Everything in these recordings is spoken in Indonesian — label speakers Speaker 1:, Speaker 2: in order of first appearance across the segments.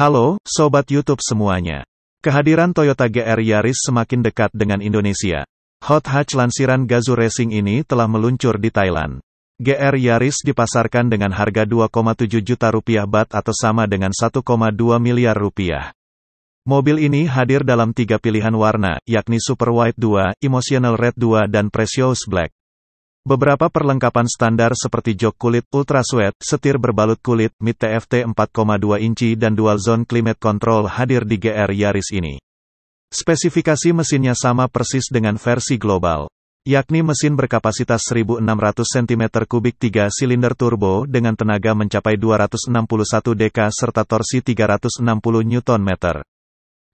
Speaker 1: Halo, Sobat YouTube semuanya. Kehadiran Toyota GR Yaris semakin dekat dengan Indonesia. Hot hatch lansiran Gazoo Racing ini telah meluncur di Thailand. GR Yaris dipasarkan dengan harga 2,7 juta rupiah bat atau sama dengan 1,2 miliar rupiah. Mobil ini hadir dalam tiga pilihan warna, yakni Super White 2, Emotional Red 2 dan Precious Black. Beberapa perlengkapan standar seperti jok kulit, ultra sweat, setir berbalut kulit, mid TFT 4,2 inci dan dual zone climate control hadir di GR Yaris ini. Spesifikasi mesinnya sama persis dengan versi global. Yakni mesin berkapasitas 1600 cm3 3 silinder turbo dengan tenaga mencapai 261 dk serta torsi 360 Nm.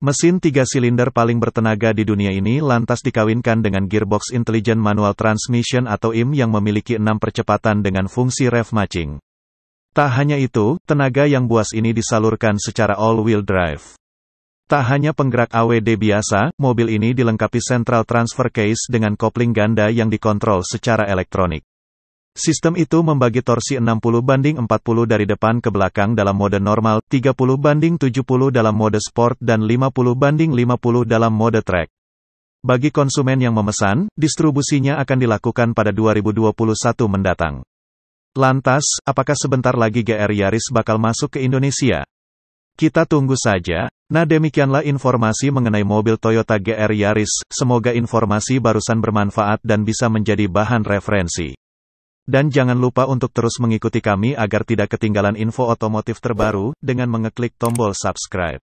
Speaker 1: Mesin tiga silinder paling bertenaga di dunia ini lantas dikawinkan dengan gearbox intelligent manual transmission atau IM yang memiliki enam percepatan dengan fungsi rev matching. Tak hanya itu, tenaga yang buas ini disalurkan secara all-wheel drive. Tak hanya penggerak AWD biasa, mobil ini dilengkapi central transfer case dengan kopling ganda yang dikontrol secara elektronik. Sistem itu membagi torsi 60 banding 40 dari depan ke belakang dalam mode normal, 30 banding 70 dalam mode sport dan 50 banding 50 dalam mode track. Bagi konsumen yang memesan, distribusinya akan dilakukan pada 2021 mendatang. Lantas, apakah sebentar lagi GR Yaris bakal masuk ke Indonesia? Kita tunggu saja. Nah demikianlah informasi mengenai mobil Toyota GR Yaris, semoga informasi barusan bermanfaat dan bisa menjadi bahan referensi. Dan jangan lupa untuk terus mengikuti kami agar tidak ketinggalan info otomotif terbaru, dengan mengeklik tombol subscribe.